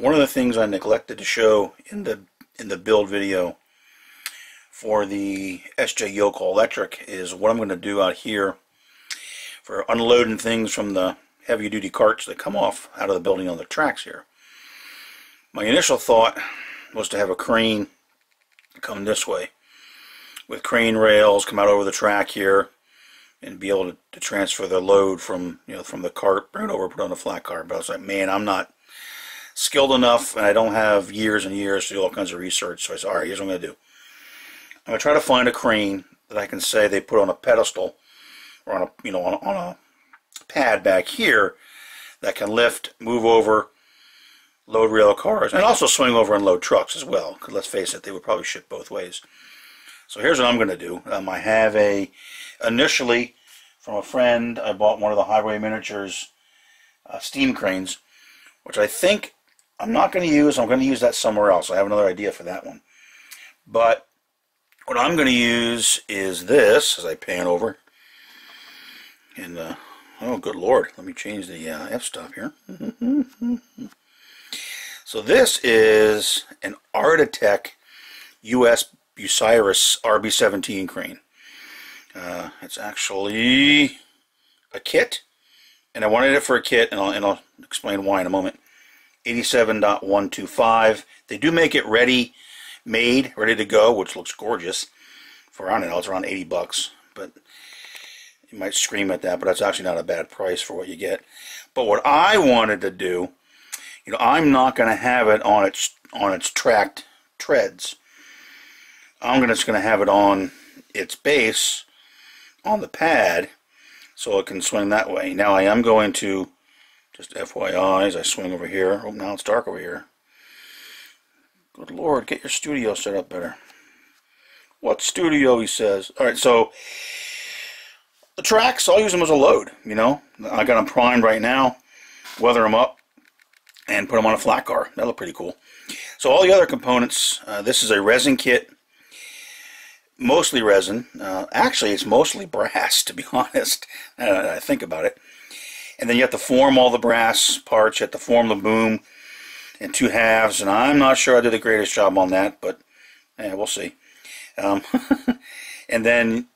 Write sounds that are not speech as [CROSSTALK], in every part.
One of the things I neglected to show in the in the build video for the SJ Yokel Electric is what I'm going to do out here for unloading things from the heavy duty carts that come off out of the building on the tracks here. My initial thought was to have a crane come this way with crane rails come out over the track here and be able to, to transfer the load from you know from the cart bring it over put on the flat cart but I was like man I'm not skilled enough and I don't have years and years to do all kinds of research so I said alright here's what I'm going to do I'm going to try to find a crane that I can say they put on a pedestal or on a you know on a, on a pad back here that can lift move over load rail cars, and also swing over and load trucks as well. Because let's face it, they would probably ship both ways. So here's what I'm going to do. Um, I have a, initially, from a friend, I bought one of the Highway Miniatures uh, steam cranes, which I think I'm not going to use. I'm going to use that somewhere else. I have another idea for that one. But what I'm going to use is this, as I pan over. And, uh, oh, good lord, let me change the uh, f-stop here. [LAUGHS] So this is an Artitec US Bucyrus RB17 crane. Uh, it's actually a kit, and I wanted it for a kit, and I'll, and I'll explain why in a moment. 87.125. They do make it ready, made, ready to go, which looks gorgeous. For I don't know, it's around 80 bucks, but you might scream at that, but that's actually not a bad price for what you get. But what I wanted to do you know, I'm not going to have it on its on its tracked treads. I'm just going to have it on its base on the pad so it can swing that way. Now I am going to, just FYI, as I swing over here. Oh, now it's dark over here. Good Lord, get your studio set up better. What studio, he says. Alright, so the tracks, I'll use them as a load, you know. I got them primed right now. Weather them up and put them on a flat car. That look pretty cool. So all the other components, uh, this is a resin kit, mostly resin. Uh, actually, it's mostly brass, [LAUGHS] to be honest. I think about it. And then you have to form all the brass parts. You have to form the boom in two halves. And I'm not sure I did the greatest job on that, but yeah, we'll see. Um, [LAUGHS] and then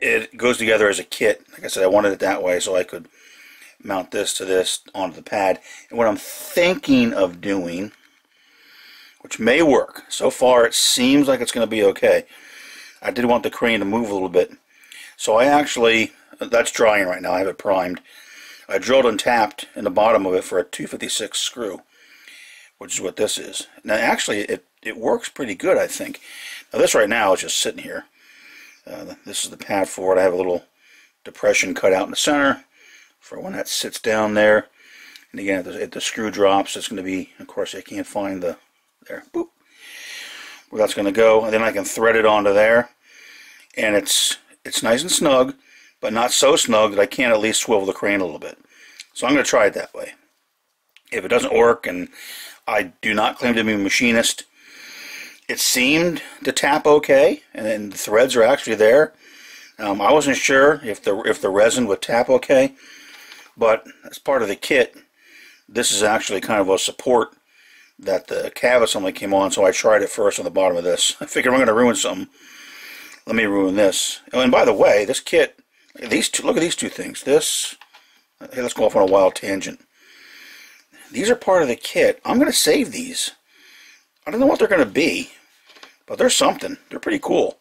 it goes together as a kit. Like I said, I wanted it that way so I could mount this to this onto the pad. And what I'm thinking of doing, which may work, so far it seems like it's going to be okay. I did want the crane to move a little bit. So I actually, that's drying right now, I have it primed. I drilled and tapped in the bottom of it for a 256 screw, which is what this is. Now actually it, it works pretty good I think. Now this right now is just sitting here. Uh, this is the pad for it. I have a little depression cut out in the center for when that sits down there. And again, if the, if the screw drops, it's going to be, of course, I can't find the, there, boop, where that's going to go. And then I can thread it onto there. And it's, it's nice and snug, but not so snug that I can't at least swivel the crane a little bit. So I'm going to try it that way. If it doesn't work, and I do not claim to be a machinist, it seemed to tap okay, and the threads are actually there. Um, I wasn't sure if the if the resin would tap okay, but as part of the kit, this is actually kind of a support that the cab assembly came on, so I tried it first on the bottom of this. [LAUGHS] I figured I'm going to ruin something. Let me ruin this. Oh, and by the way, this kit, these two, look at these two things. This, hey, let's go off on a wild tangent. These are part of the kit. I'm going to save these. I don't know what they're going to be, but they're something. They're pretty cool.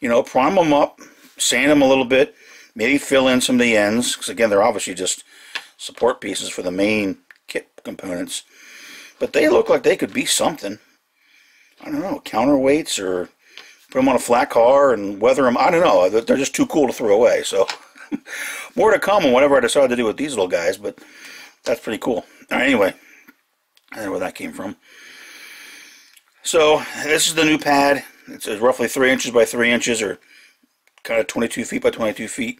You know, prime them up, sand them a little bit, maybe fill in some of the ends, because again, they're obviously just support pieces for the main kit components. But they look like they could be something. I don't know, counterweights or put them on a flat car and weather them. I don't know. They're just too cool to throw away. So [LAUGHS] more to come on whatever I decide to do with these little guys, but that's pretty cool. Anyway, I don't know where that came from. So this is the new pad. It's roughly 3 inches by 3 inches or kind of 22 feet by 22 feet.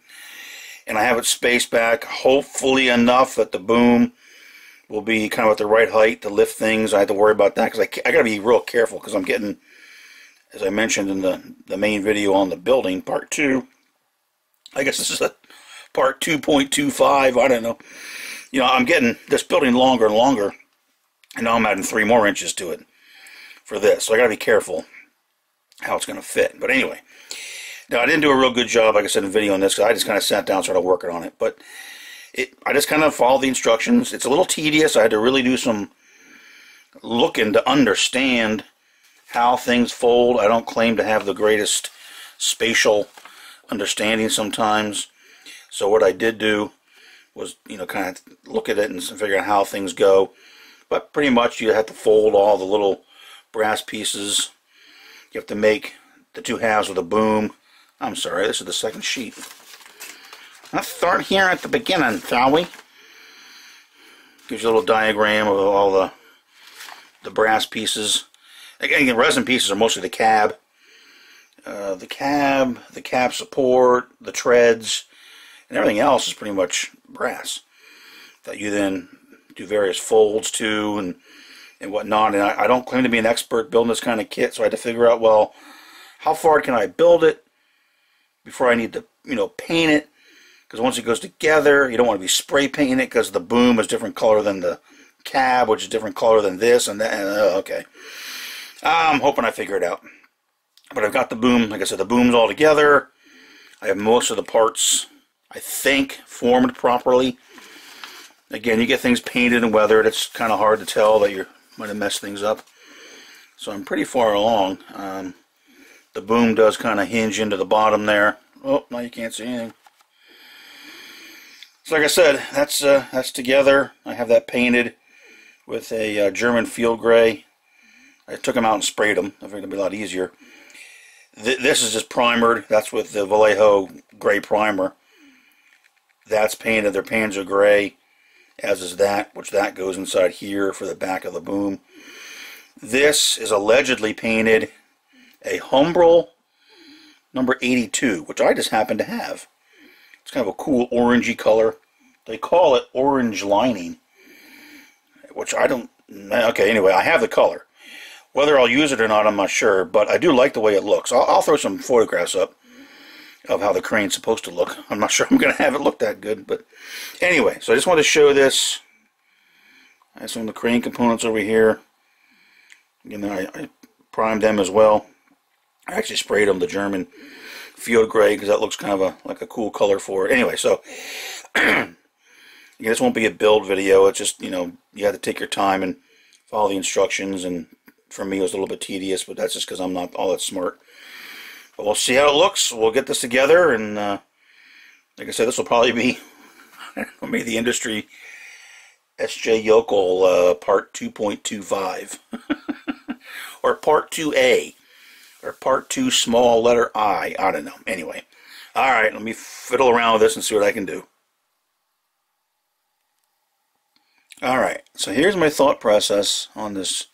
And I have it spaced back, hopefully enough that the boom will be kind of at the right height to lift things. I have to worry about that because I, I got to be real careful because I'm getting, as I mentioned in the, the main video on the building, part two. I guess this is a part 2.25, I don't know. You know, I'm getting this building longer and longer. And now I'm adding three more inches to it for this. So I got to be careful how it's going to fit. But anyway, now I didn't do a real good job, like I said in the video on this, because I just kind of sat down started working on it. But it, I just kind of followed the instructions. It's a little tedious. I had to really do some looking to understand how things fold. I don't claim to have the greatest spatial understanding sometimes. So what I did do was, you know, kind of look at it and figure out how things go. But pretty much you have to fold all the little brass pieces. You have to make the two halves of the boom. I'm sorry, this is the second sheet. Let's start here at the beginning, shall we? Gives you a little diagram of all the the brass pieces. Again, resin pieces are mostly the cab. Uh, the cab, the cab support, the treads, and everything else is pretty much brass that you then do various folds to and and whatnot. And I, I don't claim to be an expert building this kind of kit, so I had to figure out well, how far can I build it before I need to you know paint it because once it goes together, you don't want to be spray painting it because the boom is different color than the cab, which is different color than this and that. And, uh, okay, I'm hoping I figure it out. But I've got the boom, like I said, the boom's all together. I have most of the parts, I think, formed properly. Again, you get things painted and weathered. It's kind of hard to tell that you might have messed things up. So I'm pretty far along. Um, the boom does kind of hinge into the bottom there. Oh, now you can't see anything. So like I said, that's uh, that's together. I have that painted with a uh, German field gray. I took them out and sprayed them. I figured it'd be a lot easier. Th this is just primered. That's with the Vallejo gray primer. That's painted. Their pans are gray, as is that, which that goes inside here for the back of the boom. This is allegedly painted a Humbrol number 82, which I just happen to have. It's kind of a cool orangey color. They call it orange lining, which I don't. Okay, anyway, I have the color. Whether I'll use it or not, I'm not sure, but I do like the way it looks. I'll, I'll throw some photographs up of how the crane's supposed to look. [LAUGHS] I'm not sure I'm going to have it look that good, but anyway, so I just wanted to show this. I have some of the crane components over here. Again, I, I primed them as well. I actually sprayed them the German field gray because that looks kind of a like a cool color for it. Anyway, so [CLEARS THROAT] this won't be a build video. It's just you know you have to take your time and follow the instructions. And for me, it was a little bit tedious, but that's just because I'm not all that smart. But we'll see how it looks. We'll get this together, and uh, like I said, this will probably be [LAUGHS] maybe the industry SJ Yokel uh, part 2.25 [LAUGHS] or part 2A or part two small letter I. I don't know. Anyway. Alright, let me fiddle around with this and see what I can do. Alright, so here's my thought process on this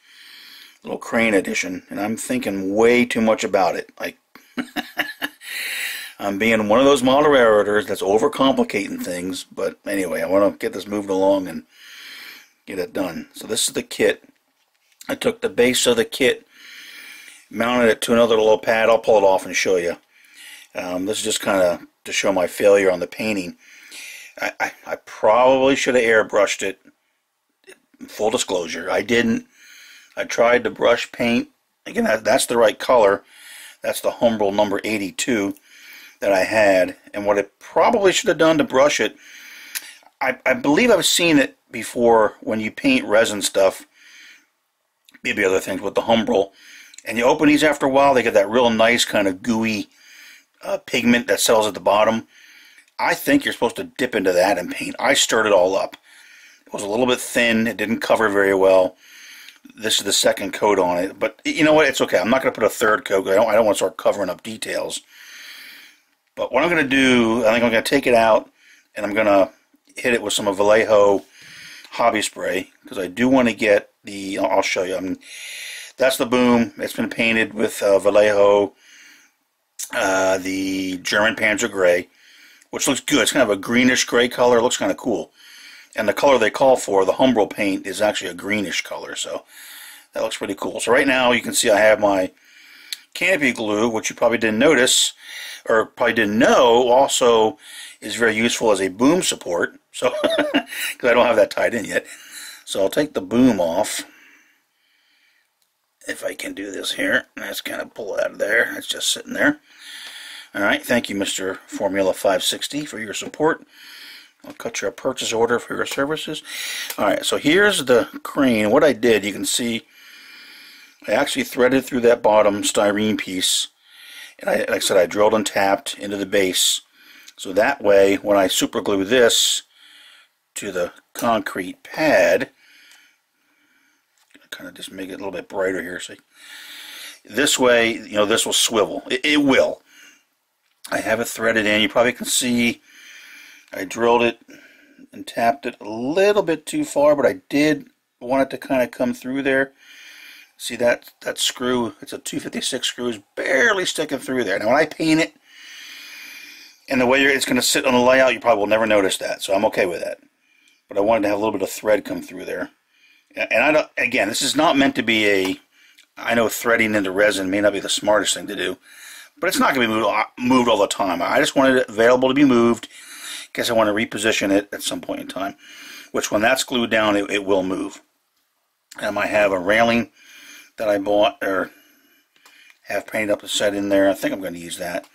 little crane edition, and I'm thinking way too much about it. Like, [LAUGHS] I'm being one of those model railroaders that's overcomplicating things, but anyway, I want to get this moved along and get it done. So this is the kit. I took the base of the kit mounted it to another little pad. I'll pull it off and show you. Um, this is just kind of to show my failure on the painting. I, I, I probably should have airbrushed it. Full disclosure, I didn't. I tried to brush paint. Again, that, that's the right color. That's the Humbrol number 82 that I had. And what I probably should have done to brush it, I, I believe I've seen it before when you paint resin stuff, maybe other things with the Humbrol and you open these after a while, they get that real nice kind of gooey uh, pigment that settles at the bottom. I think you're supposed to dip into that and paint. I stirred it all up. It was a little bit thin. It didn't cover very well. This is the second coat on it. But you know what? It's okay. I'm not going to put a third coat. I don't, I don't want to start covering up details. But what I'm going to do, I think I'm going to take it out and I'm going to hit it with some of Vallejo hobby spray because I do want to get the, I'll show you. I mean, that's the boom. It's been painted with uh, Vallejo, uh, the German Panzer Gray, which looks good. It's kind of a greenish gray color. It looks kind of cool. And the color they call for, the Humbrol paint, is actually a greenish color. So that looks pretty cool. So right now you can see I have my canopy glue, which you probably didn't notice, or probably didn't know, also is very useful as a boom support. So, [LAUGHS] because I don't have that tied in yet. So I'll take the boom off. If I can do this here. Let's kind of pull it out of there. It's just sitting there. Alright, thank you Mr. Formula 560 for your support. I'll cut you a purchase order for your services. Alright, so here's the crane. What I did, you can see, I actually threaded through that bottom styrene piece. And I, like I said, I drilled and tapped into the base. So that way, when I super glue this to the concrete pad, kind of just make it a little bit brighter here. See, this way, you know, this will swivel. It, it will. I have it threaded in. You probably can see I drilled it and tapped it a little bit too far, but I did want it to kind of come through there. See that that screw, it's a 256 screw, is barely sticking through there. Now when I paint it, and the way it's going to sit on the layout, you probably will never notice that, so I'm okay with that. But I wanted to have a little bit of thread come through there. And I don't, again, this is not meant to be a, I know threading into resin may not be the smartest thing to do, but it's not going to be moved, uh, moved all the time. I just wanted it available to be moved because I want to reposition it at some point in time, which when that's glued down, it, it will move. And I might have a railing that I bought or have painted up a set in there. I think I'm going to use that.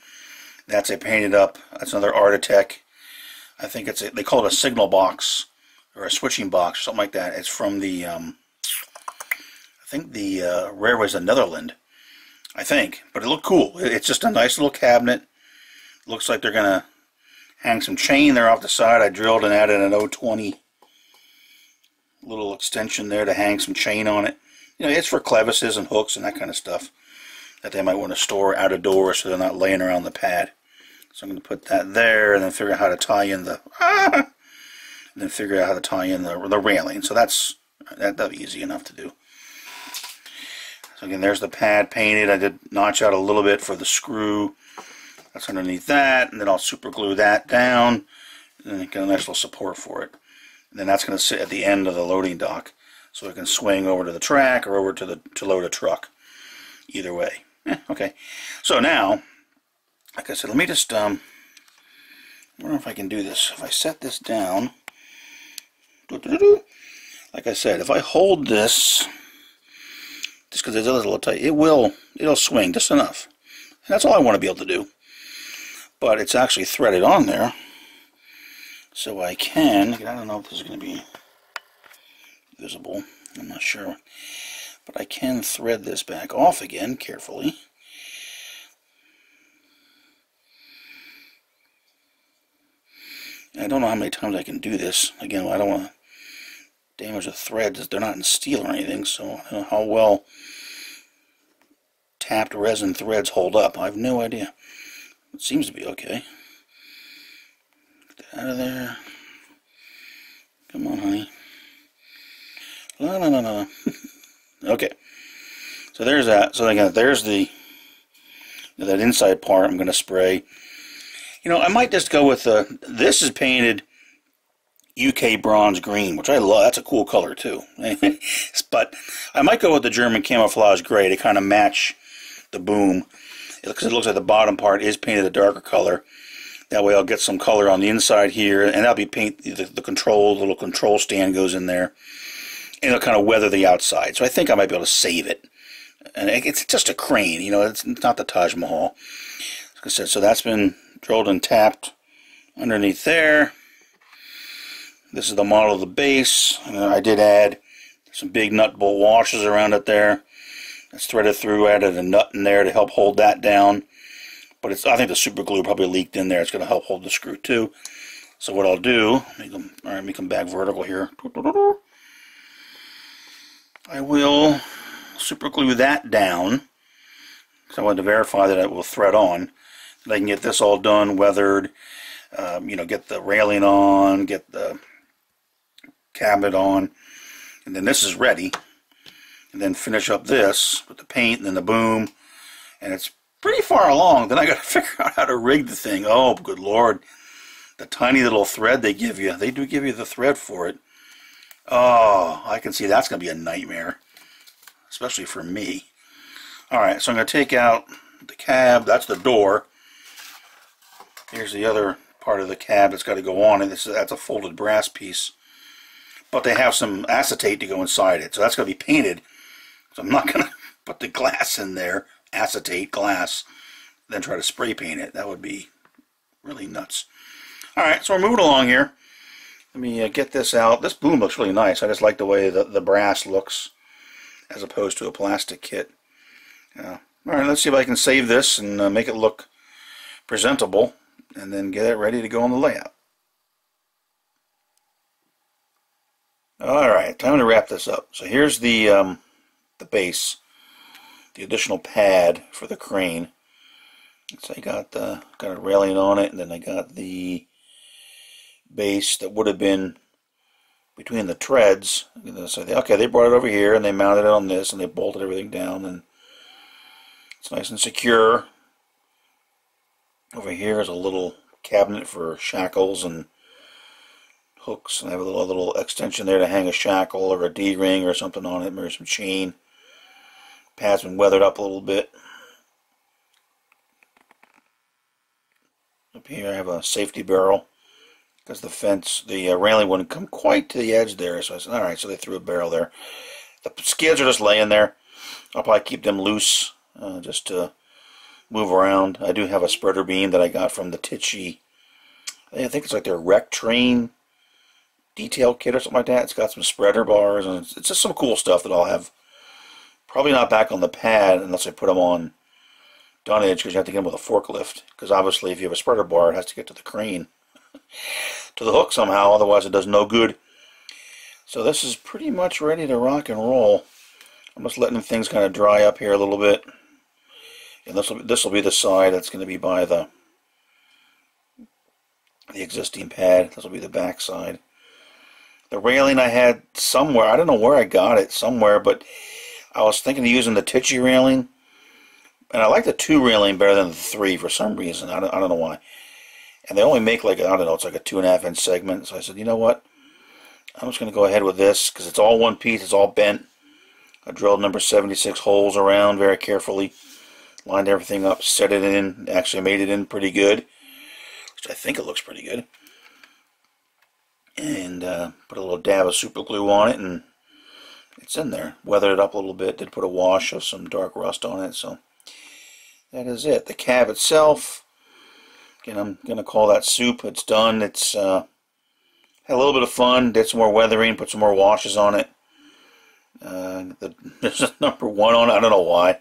That's a painted up, that's another Artitec. I think it's a, they call it a signal box or a switching box, something like that. It's from the, um, I think the uh, Railways of Netherlands. I think, but it looked cool. It's just a nice little cabinet. Looks like they're gonna hang some chain there off the side. I drilled and added an 020 little extension there to hang some chain on it. You know, it's for clevises and hooks and that kind of stuff that they might want to store out of doors so they're not laying around the pad. So I'm going to put that there and then figure out how to tie in the [LAUGHS] then figure out how to tie in the, the railing. So that's that, that'll be easy enough to do. So again, there's the pad painted. I did notch out a little bit for the screw. That's underneath that, and then I'll super glue that down, and get a nice little support for it. And then that's going to sit at the end of the loading dock, so it can swing over to the track or over to the to load a truck. Either way. Eh, [LAUGHS] okay. So now, like I said, let me just um, I wonder if I can do this. If I set this down, like I said, if I hold this just because it's a little tight, it will, it'll swing just enough. And that's all I want to be able to do. But it's actually threaded on there. So I can, I don't know if this is going to be visible, I'm not sure. But I can thread this back off again carefully. I don't know how many times I can do this. Again, I don't want to damage the threads. They're not in steel or anything, so I don't know how well tapped resin threads hold up. I have no idea. It seems to be okay. Get out of there. Come on, honey. No, no, no, no. okay. So there's that. So again, there's the that inside part I'm going to spray. You know, I might just go with the, this is painted UK bronze green, which I love. That's a cool color too. [LAUGHS] but I might go with the German camouflage gray to kind of match the boom. Because it looks like the bottom part is painted a darker color. That way I'll get some color on the inside here, and that'll be paint, the, the control, little control stand goes in there. And it'll kind of weather the outside. So I think I might be able to save it. And it's just a crane, you know, it's not the Taj Mahal. Like I said, so that's been drilled and tapped underneath there. This is the model of the base. I did add some big nut bolt washers around it there. It's threaded through, added a nut in there to help hold that down. But it's I think the super glue probably leaked in there. It's going to help hold the screw too. So what I'll do, make them, all right, make them back vertical here. I will super glue that down. So I want to verify that it will thread on. That I can get this all done, weathered, um, you know, get the railing on, get the cabinet on, and then this is ready. And then finish up this with the paint and then the boom, and it's pretty far along. Then I got to [LAUGHS] figure out how to rig the thing. Oh, good lord. The tiny little thread they give you. They do give you the thread for it. Oh, I can see that's to be a nightmare. Especially for me. Alright, so I'm to take out the cab. That's the door. Here's the other part of the cab that's got to go on. And this, that's a folded brass piece. but they have some acetate to go inside it. So that's going to be painted. So I'm not going [LAUGHS] to put the glass in there, acetate glass, then try to spray paint it. That would be really nuts. All right, so we're moving along here. Let me uh, get this out. This boom looks really nice. I just like the way the, the brass looks as opposed to a plastic kit. Yeah. All right, let's see if I can save this and uh, make it look presentable and then get it ready to go on the layout. All right, time to wrap this up. So here's the um, the base, the additional pad for the crane. So I got the got a railing on it, and then I got the base that would have been between the treads. So they, okay, they brought it over here and they mounted it on this, and they bolted everything down, and it's nice and secure. Over here is a little cabinet for shackles and hooks and I have a little, a little extension there to hang a shackle or a D-ring or something on it, maybe some chain. Pad's been weathered up a little bit. Up here I have a safety barrel because the fence, the uh, railing wouldn't come quite to the edge there. So I said, all right, so they threw a barrel there. The skids are just laying there. I'll probably keep them loose uh, just to move around. I do have a spreader beam that I got from the Tichy. I think it's like their Wreck Train detail kit or something like that. It's got some spreader bars and it's, just some cool stuff that I'll have. Probably not back on the pad unless I put them on dunnage because you have to get them with a forklift. Because obviously if you have a spreader bar it has to get to the crane. [LAUGHS] to the hook somehow, otherwise it does no good. So this is pretty much ready to rock and roll. I'm just letting things kind of dry up here a little bit. And this will this will be the side that's going to be by the the existing pad. This will be the back side. The railing I had somewhere, I don't know where I got it, somewhere, but I was thinking of using the Tichy railing. And I like the two railing better than the three for some reason. I don't, I don't know why. And they only make like, I don't know, it's like a two and a half inch segment. So I said, you know what? I'm just going to go ahead with this because it's all one piece. It's all bent. I drilled number 76 holes around very carefully. Lined everything up, set it in. Actually made it in pretty good. Which I think it looks pretty good and uh, put a little dab of super glue on it and it's in there. Weathered it up a little bit. Did put a wash of some dark rust on it so that is it. The cab itself again I'm gonna call that soup. It's done. It's uh, had a little bit of fun. Did some more weathering put some more washes on it. Uh, the, [LAUGHS] there's a number one on it. I don't know why.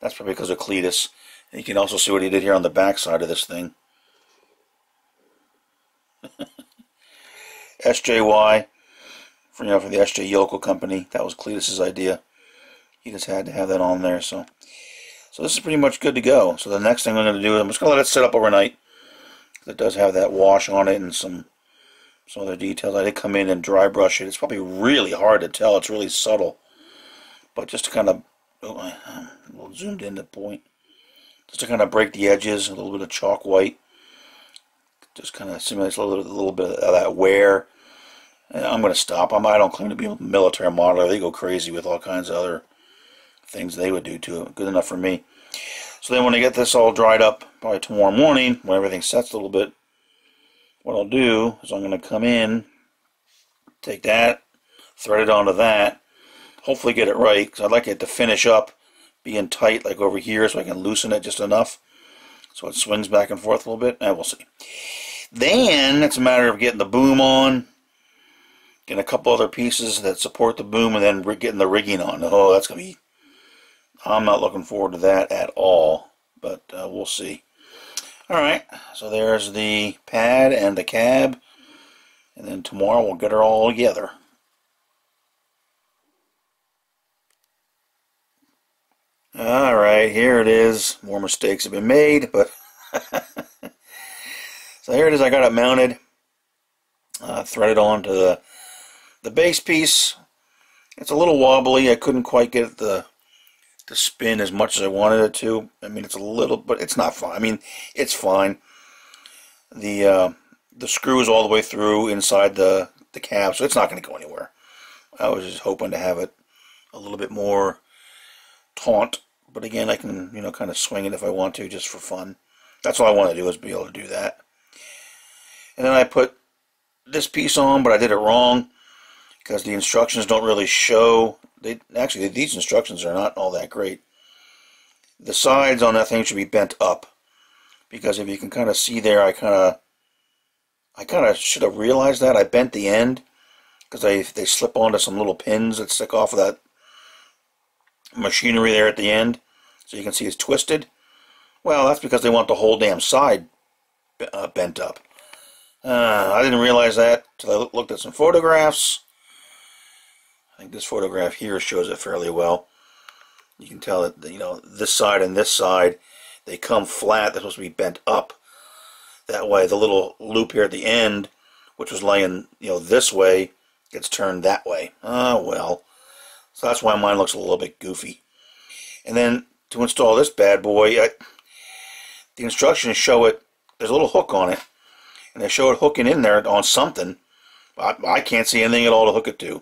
That's probably because of Cletus. And you can also see what he did here on the back side of this thing. [LAUGHS] SJY, for, you know, for the SJ Yokel company. That was Cletus's idea. He just had to have that on there. So, so this is pretty much good to go. So the next thing I'm going to do, is I'm just going to let it sit up overnight. It does have that wash on it and some some other details. I did come in and dry brush it. It's probably really hard to tell. It's really subtle. But just to kind of, oh, I'm um, a little zoomed in the point. Just to kind of break the edges, a little bit of chalk white just kind of simulates a little, a little bit of that wear. I'm going to stop. I'm, I don't claim to be a military modeler. They go crazy with all kinds of other things they would do to it. Good enough for me. So then when I get this all dried up, probably tomorrow morning, when everything sets a little bit, what I'll do is I'm going to come in, take that, thread it onto that, hopefully get it right, because I'd like it to finish up being tight like over here so I can loosen it just enough so it swings back and forth a little bit. And we'll see. Then it's a matter of getting the boom on, getting a couple other pieces that support the boom, and then getting the rigging on. Oh, that's going to be. I'm not looking forward to that at all, but uh, we'll see. All right, so there's the pad and the cab, and then tomorrow we'll get her all together. All right, here it is. More mistakes have been made, but [LAUGHS] so here it is. I got it mounted, uh, threaded onto the the base piece. It's a little wobbly. I couldn't quite get the to, to spin as much as I wanted it to. I mean, it's a little, but it's not fine. I mean, it's fine. The uh, the screw is all the way through inside the the cab, so it's not going to go anywhere. I was just hoping to have it a little bit more taunt, but again, I can, you know, kind of swing it if I want to, just for fun. That's all I want to do is be able to do that. And then I put this piece on, but I did it wrong. Because the instructions don't really show. They actually these instructions are not all that great. The sides on that thing should be bent up because if you can kind of see there, I kind of I kind of should have realized that I bent the end because they they slip onto some little pins that stick off of that machinery there at the end, so you can see it's twisted. Well, that's because they want the whole damn side uh, bent up. Uh, I didn't realize that until I looked at some photographs. I think this photograph here shows it fairly well. You can tell that, you know, this side and this side, they come flat. They're supposed to be bent up. That way, the little loop here at the end, which was laying, you know, this way, gets turned that way. Oh, well. So that's why mine looks a little bit goofy. And then to install this bad boy, I, the instructions show it, there's a little hook on it. And they show it hooking in there on something. I, I can't see anything at all to hook it to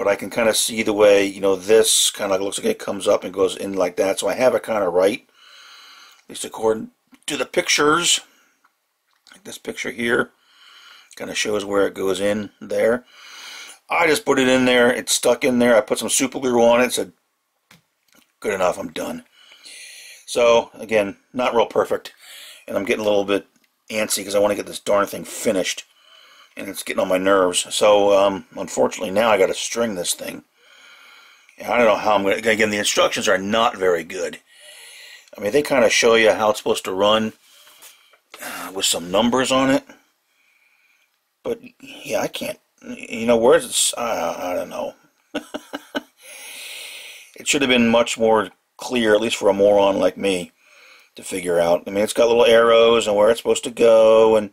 but I can kind of see the way, you know, this kind of looks like it comes up and goes in like that. So I have it kind of right, at least according to the pictures. Like this picture here kind of shows where it goes in there. I just put it in there. It's stuck in there. I put some super glue on it. Said, good enough. I'm done. So, again, not real perfect. And I'm getting a little bit antsy because I want to get this darn thing finished and it's getting on my nerves. So, um, unfortunately, now I got to string this thing. I don't know how I'm going to. Again, the instructions are not very good. I mean, they kind of show you how it's supposed to run uh, with some numbers on it. But, yeah, I can't. You know, where's it? Uh, I don't know. [LAUGHS] it should have been much more clear, at least for a moron like me, to figure out. I mean, it's got little arrows and where it's supposed to go, and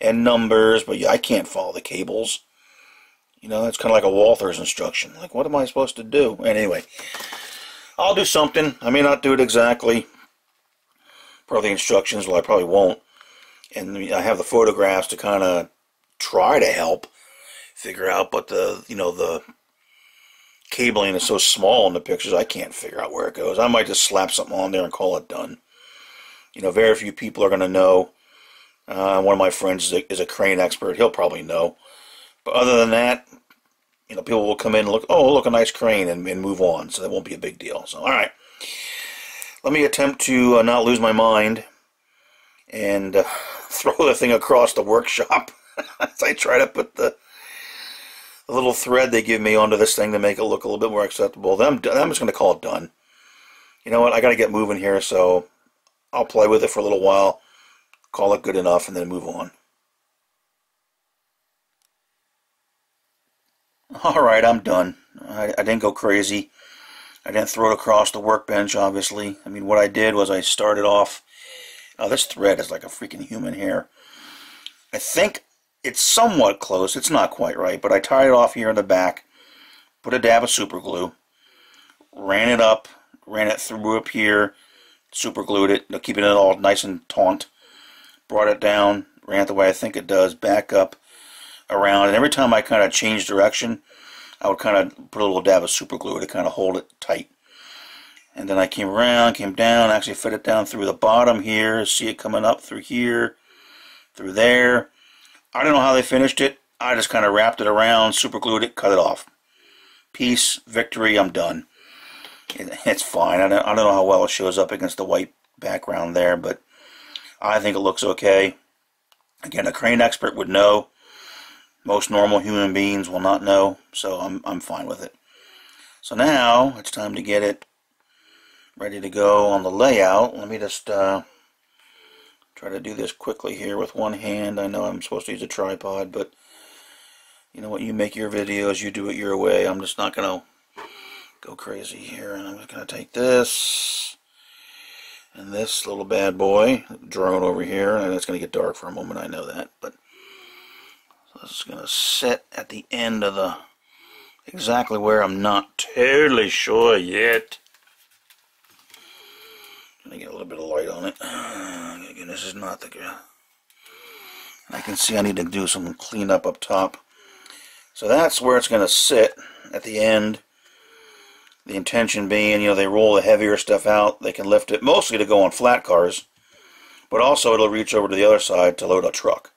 and numbers, but I can't follow the cables. You know, it's kind of like a Walther's instruction. Like, what am I supposed to do? Anyway, I'll do something. I may not do it exactly per the instructions. Well, I probably won't. And I have the photographs to kind of try to help figure out, but the, you know, the cabling is so small in the pictures, I can't figure out where it goes. I might just slap something on there and call it done. You know, very few people are going to know uh, one of my friends is a, is a, crane expert. He'll probably know. But other than that, you know, people will come in and look, oh, look, a nice crane, and, and move on. So that won't be a big deal. So, all right. Let me attempt to uh, not lose my mind and uh, [LAUGHS] throw the thing across the workshop [LAUGHS] as I try to put the, the, little thread they give me onto this thing to make it look a little bit more acceptable. Then I'm, I'm just going to call it done. You know what? I got to get moving here, so I'll play with it for a little while call it good enough, and then move on. All right, I'm done. I, I didn't go crazy. I didn't throw it across the workbench, obviously. I mean, what I did was I started off. Oh, this thread is like a freaking human hair. I think it's somewhat close. It's not quite right, but I tied it off here in the back, put a dab of super glue, ran it up, ran it through up here, super glued it, keeping it all nice and taut brought it down, ran it the way I think it does, back up, around, and every time I kind of change direction, I would kind of put a little dab of super glue to kind of hold it tight. And then I came around, came down, actually fit it down through the bottom here, see it coming up through here, through there. I don't know how they finished it. I just kind of wrapped it around, super glued it, cut it off. Peace, victory, I'm done. It's fine. I don't, I don't know how well it shows up against the white background there, but I think it looks okay. Again, a crane expert would know. Most normal human beings will not know, so I'm, I'm fine with it. So now it's time to get it ready to go on the layout. Let me just uh, try to do this quickly here with one hand. I know I'm supposed to use a tripod, but you know what? You make your videos, you do it your way. I'm just not going to go crazy here. And I'm just going to take this and this little bad boy, drone over here, and it's going to get dark for a moment, I know that, but so this is going to sit at the end of the, exactly where I'm not totally sure yet. Going to get a little bit of light on it. [SIGHS] Again, this is not the, I can see I need to do some cleanup up top. So that's where it's going to sit at the end the intention being, you know, they roll the heavier stuff out, they can lift it mostly to go on flat cars, but also it'll reach over to the other side to load a truck.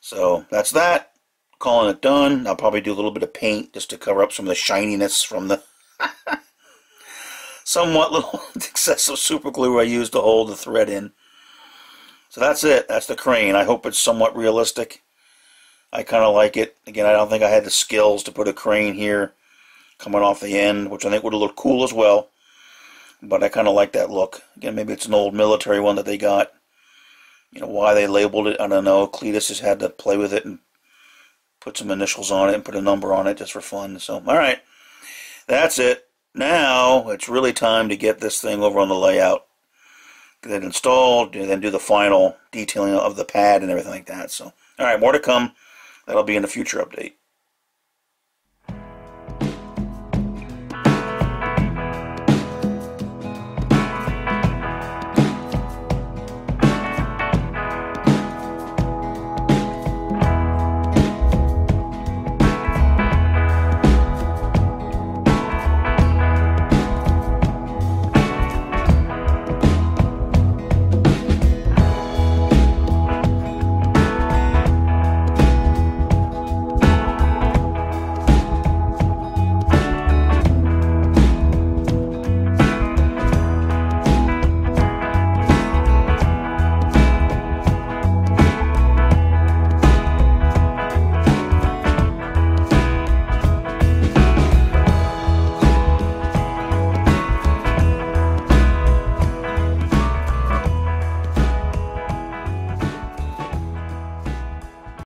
So that's that. calling it done. I'll probably do a little bit of paint just to cover up some of the shininess from the [LAUGHS] somewhat little [LAUGHS] excessive super glue I used to hold the thread in. So that's it. That's the crane. I hope it's somewhat realistic. I kind of like it. Again, I don't think I had the skills to put a crane here coming off the end, which I think would have looked cool as well. But I kind of like that look. Again, maybe it's an old military one that they got. You know, why they labeled it, I don't know. Cletus has had to play with it and put some initials on it and put a number on it just for fun. So, all right. That's it. Now, it's really time to get this thing over on the layout. Get it installed, and then do the final detailing of the pad and everything like that. So, all right, more to come. That'll be in a future update.